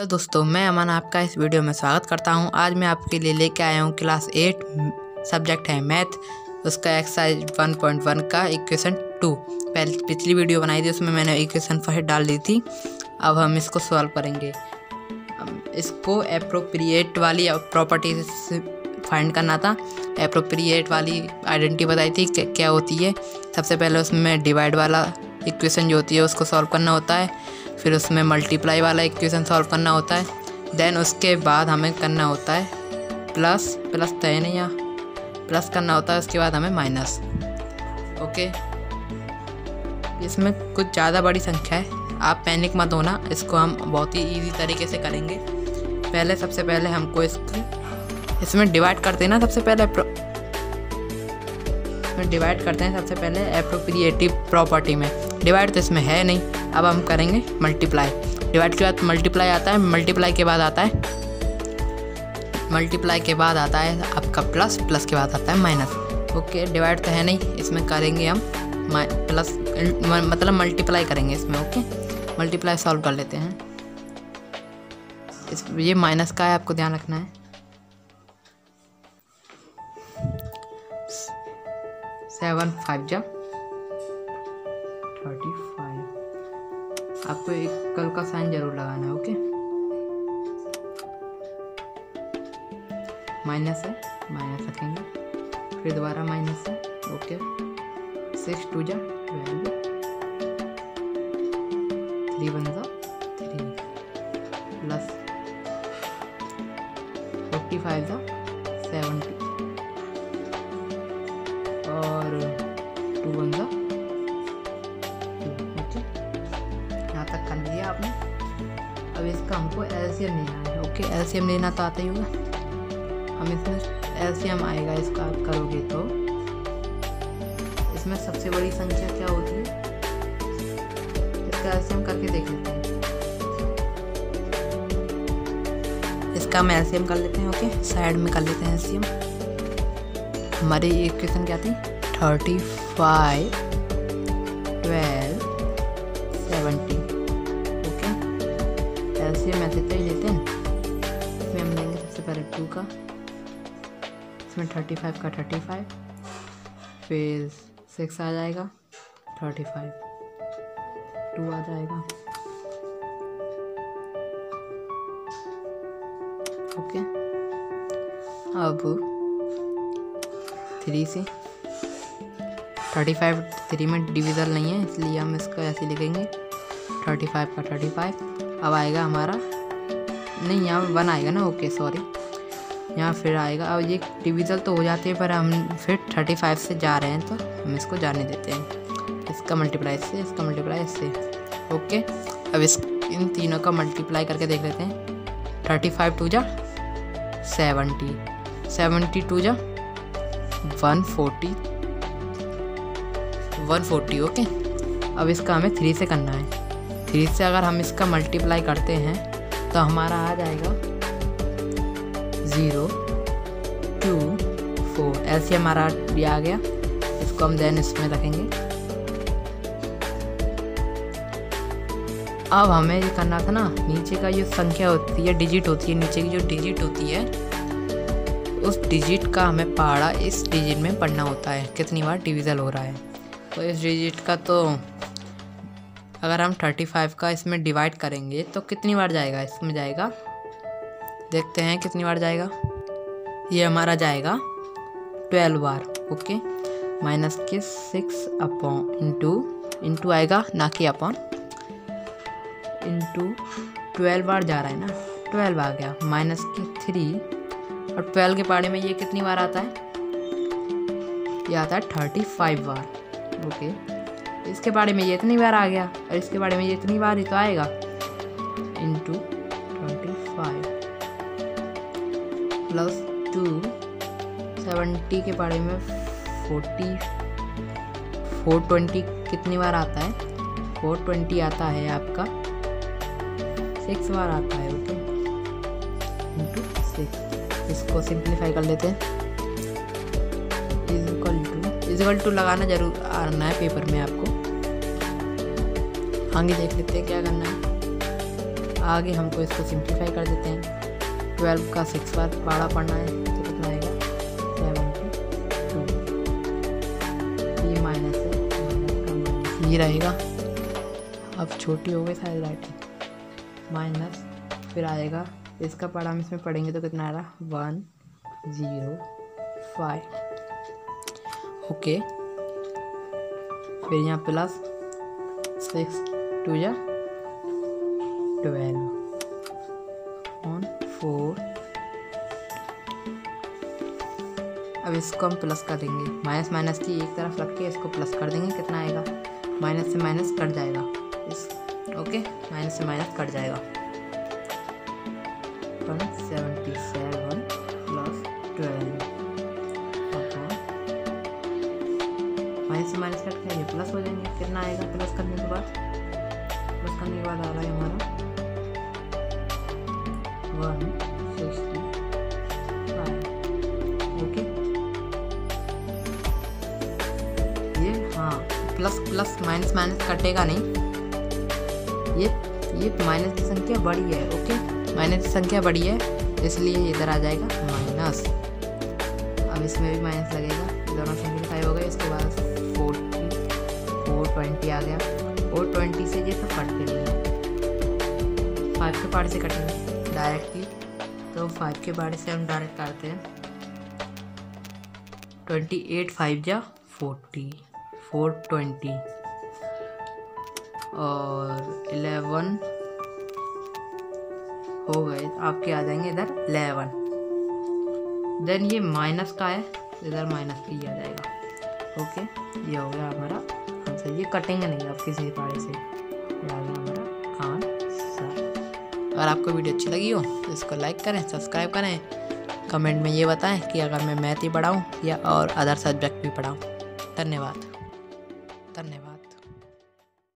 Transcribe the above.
Hello दोस्तों, मैं अमन आपका इस वीडियो में स्वागत करता हूँ। आज मैं आपके लिए लेके आया हूँ क्लास एट सब्जेक्ट है मैथ, उसका एक्सरसाइज 1.1 का इक्वेशन टू। पहले पिछली वीडियो बनाई थी, उसमें मैंने इक्वेशन फ़र्स्ट डाल दी थी। अब हम इसको सॉल्व करेंगे। इसको अप्रोप्रिएट वाली प्रॉपर्टी फाइंड करना था। अप्रोप्रिएट वाली आइडेंटिटी बताई थी क्या होती है। सबसे पहले उसमें डिवाइड वाला इक्वेशन जो होती है, उसको सॉल्व करना होता है। फिर उसमें मल्टीप्लाई वाला इक्वेशन सॉल्व करना होता है। देन उसके बाद हमें करना होता है प्लस प्लस तो है नहीं यहाँ प्लस करना होता है, उसके बाद हमें माइनस ओके इसमें कुछ ज़्यादा बड़ी संख्या है। आप पैनिक मत होना, इसको हम बहुत ही इजी तरीके से करेंगे। पहले, सबसे पहले हमको इसको, इसमें डिवाइड करते हैं ना सबसे पहले इसमें डिवाइड करते हैं सबसे पहले अप्रोप्रिएटिव प्रॉपर्टी में। डिवाइड तो इसमें है नहीं। अब हम करेंगे मल्टीप्लाई डिवाइड के बाद मल्टीप्लाई आता है। मल्टीप्लाई के बाद आता है। मल्टीप्लाई के बाद आता है आपका प्लस प्लस के बाद आता है माइनस ओके डिवाइड तो है नहीं। इसमें करेंगे हम प्लस मतलब मल्टीप्लाई करेंगे इसमें ओके मल्टीप्लाई सॉल्व कर लेते हैं। इस, ये माइनस का है, आपको ध्यान रखना है। सेवन फाइव जा। Thirty five. आपको एक कल का साइन ज़रूर लगाना है ओके? माइनस है माइनस रखेंगे। फिर दोबारा माइनस है ओके? सिक्स टू जा ट्वेल्व। थ्री वन जा थ्री। प्लस फोर्टी फाइव जा सेवेंटी और टू वन जा यहाँ तक कर लिया आपने। अब इसका हमको एल्शियम लेना है। ओके एल्शियम लेना तो आता ही होगा। हम इसमें एल्शियम आएगा इसका आप करोगे तो। इसमें सबसे बड़ी संख्या क्या होती है? इसका एल्शियम करके देख लेते हैं। इसका हम एल्शियम कर लेते हैं, ओके? साइड में कर लेते हैं एल्शियम हमारी इक्वेशन क्या थी? Thirty five twelve seventy okay ऐसे तो ही लेते हैं। इसमें हम लेंगे सबसे पहले टू का। इसमें थर्टी फाइव का थर्टी फाइव फिर सिक्स आ जाएगा थर्टी फाइव टू आ जाएगा। ओके अब थ्री से। थर्टी फाइव थ्री में डिविज़ल नहीं है, इसलिए हम इसको ऐसे लिखेंगे। थर्टी फाइव का थर्टी फाइव। अब आएगा हमारा। नहीं, यहाँ वन आएगा ना, ओके, सॉरी। यहाँ फिर आएगा। अब ये डिविज़ल तो हो जाते हैं, पर हम फिर थर्टी फाइव से जा रहे हैं तो हम इसको जाने देते हैं। इसका मल्टीप्लाई इससे इसका मल्टीप्लाई इससे ओके, अब इस, इन तीनों का मल्टीप्लाई करके देख लेते हैं। थर्टी फाइव टू जा सेवेंटी सेवेंटी टू जा one forty. One forty, okay. अब इसका हमें थ्री से करना है। थ्री से अगर हम इसका मल्टीप्लाई करते हैं तो हमारा आ जाएगा ज़ीरो टू फोर ऐसे हमारा ये आ गया। इसको हम देन इसमें रखेंगे। अब हमें ये करना था ना, नीचे का जो संख्या होती है डिजिट होती है, नीचे की जो डिजिट होती है उस डिजिट का हमें पहाड़ा इस डिजिट में पढ़ना होता है। कितनी बार डिविज़ल हो रहा है। तो इस डिजिट का तो अगर हम थर्टी फाइव का इसमें डिवाइड करेंगे तो कितनी बार जाएगा? इसमें जाएगा। देखते हैं कितनी बार जाएगा। ये हमारा जाएगा ट्वेल्व बार, ओके? माइनस के सिक्स अपॉन इंटू इंटू आएगा, ना कि अपॉन इंटू ट्वेल्व बार जा रहा है ना? ट्वेल्व आ गया। माइनस के थ्री और ट्वेल्व के पाड़े में ये कितनी बार आता है? ये आता है थर्टी फाइव बार। ओके। इसके बारे में ये इतनी बार आ गया और इसके बारे में ये इतनी बार ही तो आएगा। Into twenty five plus two seventy के बारे में फोर्टी फोर ट्वेंटी कितनी बार आता है? फोर ट्वेंटी आता है आपका। सिक्स बार आता है ओके इंटू सिक्स इसको सिंप्लीफाई कर लेते हैं। इजिकल टू इजिकल टू लगाना ज़रूर आना है पेपर में आपको। आगे देख लेते हैं क्या करना है। आगे हमको इसको सिंप्लीफाई कर देते हैं। ट्वेल्व का सिक्स बार पाड़ा पढ़ना है तो कितना आएगा? सेवन टू ये माइनस है ये रहेगा। अब छोटी हो गई सारी राइटिंग माइनस फिर आएगा इसका पढ़ा, हम इसमें पढ़ेंगे तो कितना आ रहा? वन ज़ीरो फाइव ओके फिर यहाँ प्लस सिक्स टू या? ट्वेल्व ऑन फोर अब इसको हम प्लस कर देंगे। माइनस माइनस की एक तरफ़ रख के इसको प्लस कर देंगे, कितना आएगा? माइनस से माइनस कट जाएगा। इस ओके माइनस से माइनस कट जाएगा। Seventy seven plus twelve minus से माइनस कट के ये प्लस हो जाएँगे। कितना आएगा? प्लस करने के बाद? प्लस करने के बाद आ रहा है हमारा वन सिक्सटी ओके ये हाँ प्लस प्लस माइनस माइनस कटेगा नहीं। ये ये माइनस की संख्या बड़ी है ओके माइनस की संख्या बड़ी है, इसलिए इधर आ जाएगा माइनस। अब इसमें भी माइनस लगेगा। दोनों सिंप्लीफाई हो गए इसके बाद फोर फोर ट्वेंटी आ गया। फोर ट्वेंटी से ये तो कट के लिए फाइव के पार्ट से कटेंगे डायरेक्टली तो फाइव के पार्ट से हम डायरेक्ट काटते हैं। ट्वेंटी एट फाइव जा फोर्टी फोर ट्वेंटी और इलेवन हो गए आपके आ जाएँगे इधर इलेवन। देन ये माइनस का है, इधर माइनस ही आ जाएगा। ओके ये हो गया हमारा आंसर ये कटेंगे नहीं, आप किसी पारे से। हमारा आंसर अगर आपको वीडियो अच्छी लगी हो तो इसको लाइक करें सब्सक्राइब करें। कमेंट में ये बताएँ कि अगर मैं मैथ ही पढ़ाऊँ या और अदर सब्जेक्ट भी पढ़ाऊँ। धन्यवाद। धन्यवाद।